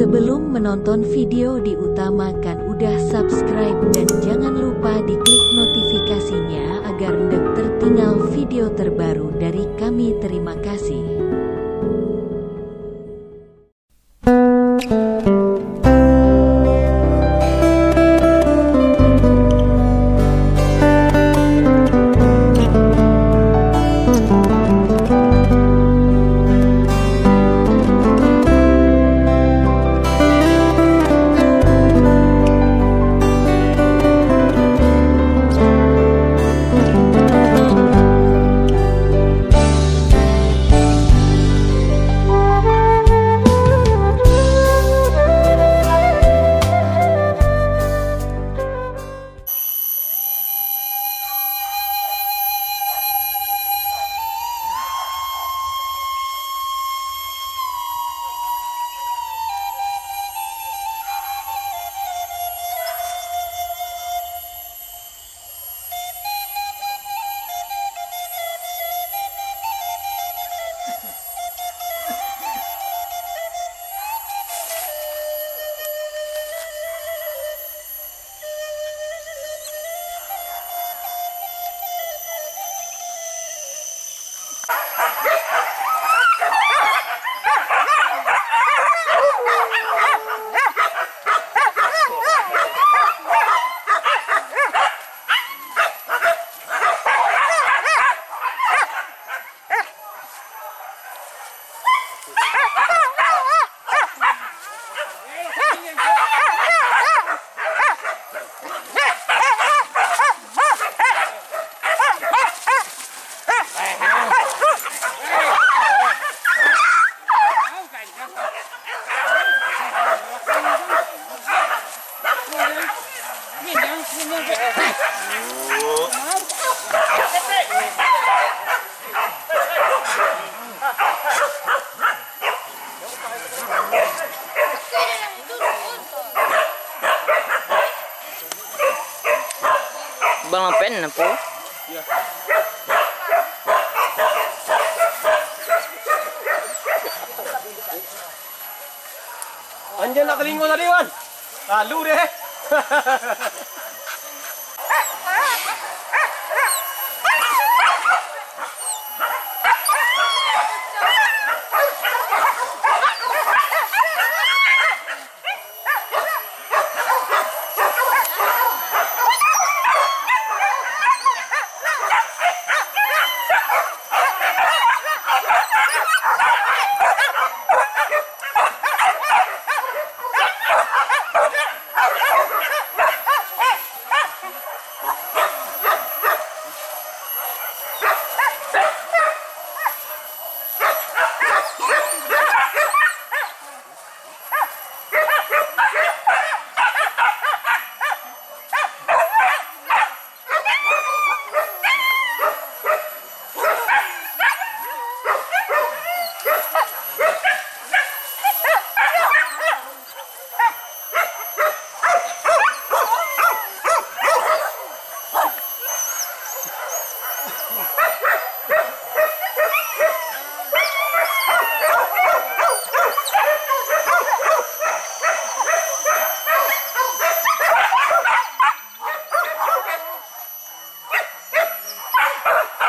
Sebelum menonton video diutamakan udah subscribe dan jangan lupa diklik video terbaru dari kami terima kasih. Pen po? Iya. Andiyan nakalingo tadi, Wan. Lalu deh. Ah!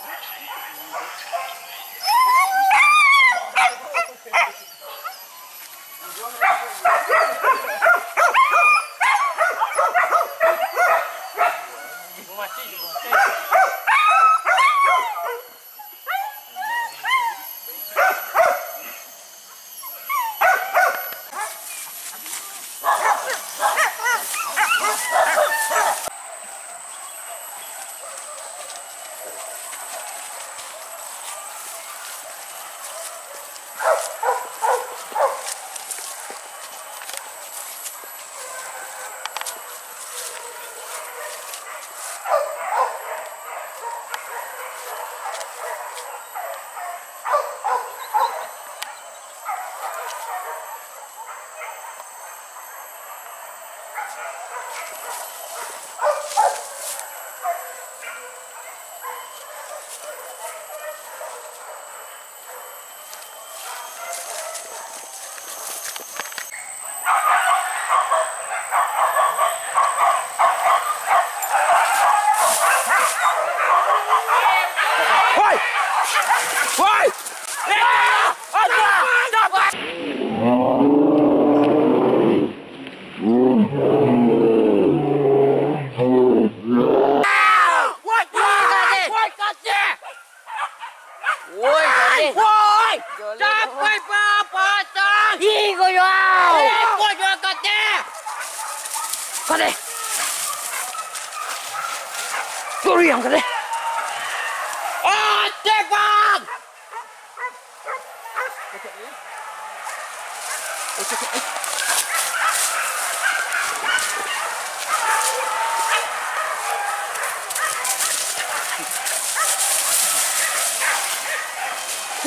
Thank you. Why? Why? とるやんかねおーってばー It's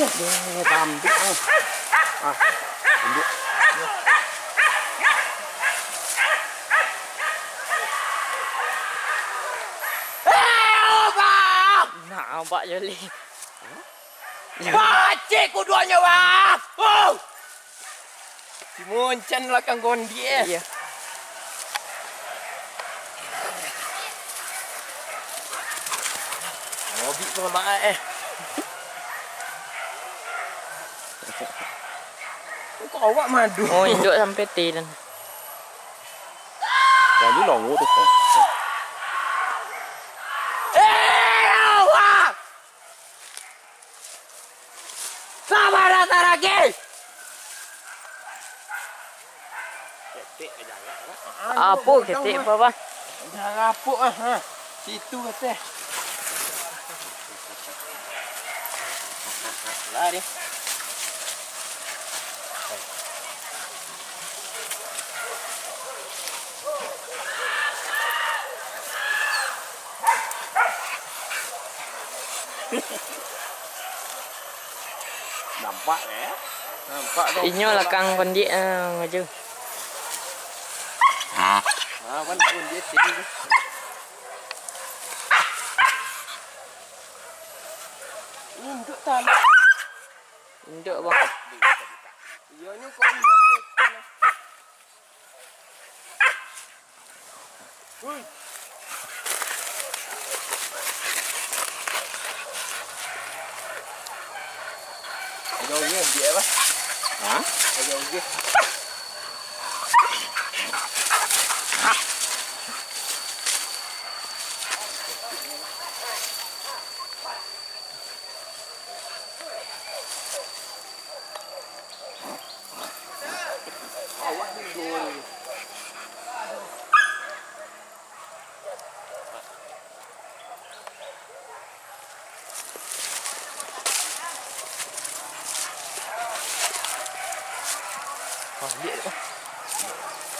Oke, Pak. Nah, Pak Jolin. Pacik keduanya, bang! Oh! Si Moncan belakang gondi eh. Iya. Mobil tolak eh. Kau awak madu. Oh, induk sampai T dan. Longo tuh. Ah, apa ketik apa apa? Dah rapuk ah. Ha. Situ kata. Lah dia. Nampak eh? Nampak eh? tu. Inyo lakang pendek ah, uh, maju. Ah, one spoon dia sini. Induk tan. Induk bang. Yo ni kau induk. Hui. Ở Oh, yeah.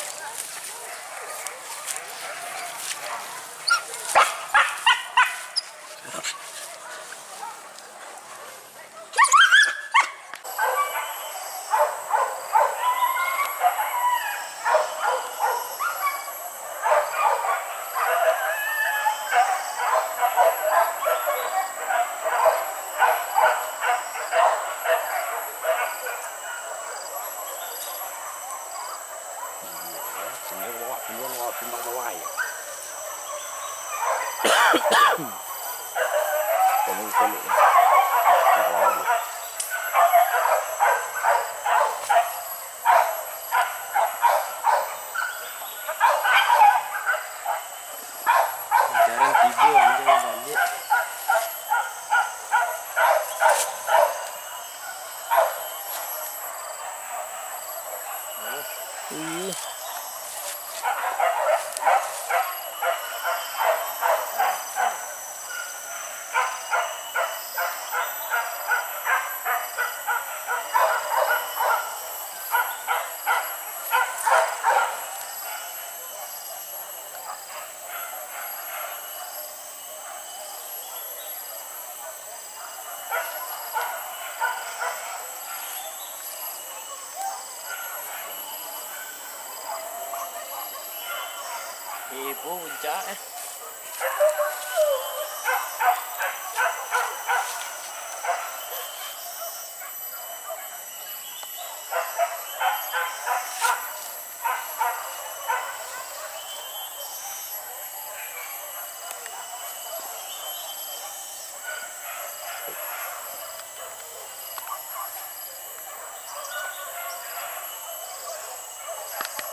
puncak eh.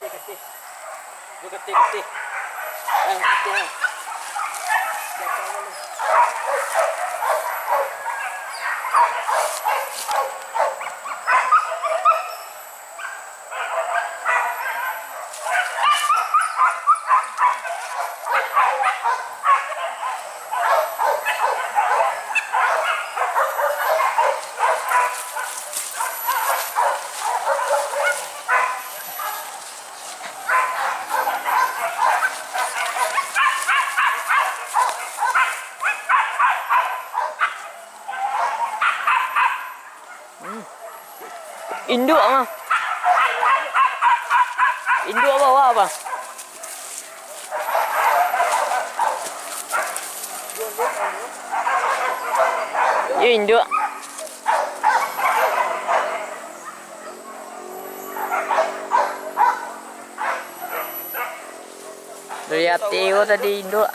Look at this. Look at. Oh, Induk mah. Induk bawa apa? Ya induk. Hati gua tadi induk.